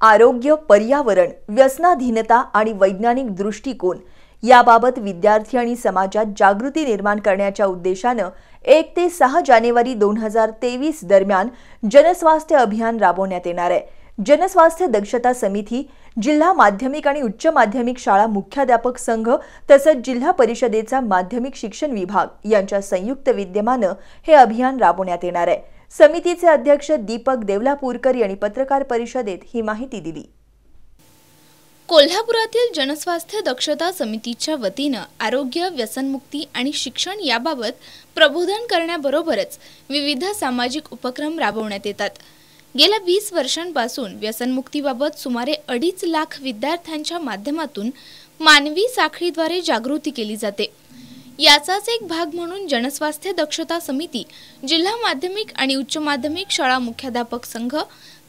आरोग्य पर्यावरण व्यसनाधीनता आणि वैज्ञानिक दृष्टिकोन याबाबत विद्यार्थी आणि समाजात जागृती निर्माण करण्याच्या उद्देशानं एक ते सहा जानेवारी दोन हजार तेवीस दरम्यान जनस्वास्थ्य अभियान राबवण्यात येणार आहे. जनस्वास्थ्य दक्षता समिती जिल्हा माध्यमिक आणि उच्च माध्यमिक शाळा मुख्याध्यापक संघ तसंच जिल्हा परिषदेचा माध्यमिक शिक्षण विभाग यांच्या संयुक्त विद्यमानं हे अभियान राबवण्यात येणार आहे. समितीचे अध्यक्ष दीपक देवलापूरकर यांनी पत्रकार परिषदेत ही माहिती दिली. कोल्हापुरातील जनस्वास्थ्य दक्षता समितीच्या वतीनं आरोग्य व्यसनमुक्ती आणि शिक्षण याबाबत प्रबोधन करण्याबरोबरच विविध सामाजिक उपक्रम राबवण्यात येतात. गेल्या वीस वर्षांपासून व्यसनमुक्तीबाबत सुमारे अडीच लाख विद्यार्थ्यांच्या माध्यमातून मानवी साखळीद्वारे जागृती केली जाते. याचाच एक भाग म्हणून जनस्वास्थ्य दक्षता समिती जिल्हा माध्यमिक आणि उच्च माध्यमिक शाळा मुख्याध्यापक संघ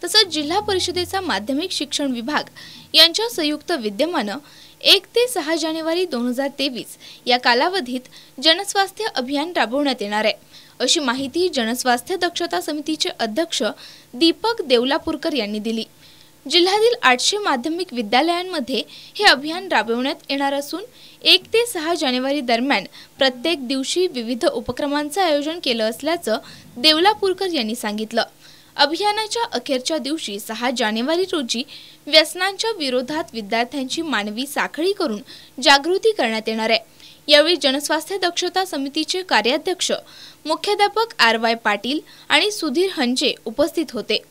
तसंच जिल्हा परिषदेचा माध्यमिक शिक्षण विभाग यांच्या संयुक्त विद्यमानं एक ते सहा जानेवारी दोन हजार तेवीस या कालावधीत जनस्वास्थ्य अभियान राबवण्यात येणार आहे. अशी माहिती जनस्वास्थ्य दक्षता समितीचे अध्यक्ष दीपक देवलापूरकर यांनी दिली. जिल्ह्यातील आठशे माध्यमिक विद्यालयांमध्ये हे अभियान राबवण्यात येणार असून एक ते सहा जानेवारी दरम्यान प्रत्येक दिवशी विविध उपक्रमांचं आयोजन केलं असल्याचं देवलापूरकर यांनी सांगितलं. अभियानाच्या अखेरच्या दिवशी सहा जानेवारी रोजी व्यसनांच्या विरोधात विद्यार्थ्यांची मानवी साखळी करून जागृती करण्यात येणार आहे. यावेळी जनस्वास्थ्य दक्षता समितीचे कार्याध्यक्ष मुख्याध्यापक आर वाय पाटील आणि सुधीर हंजे उपस्थित होते.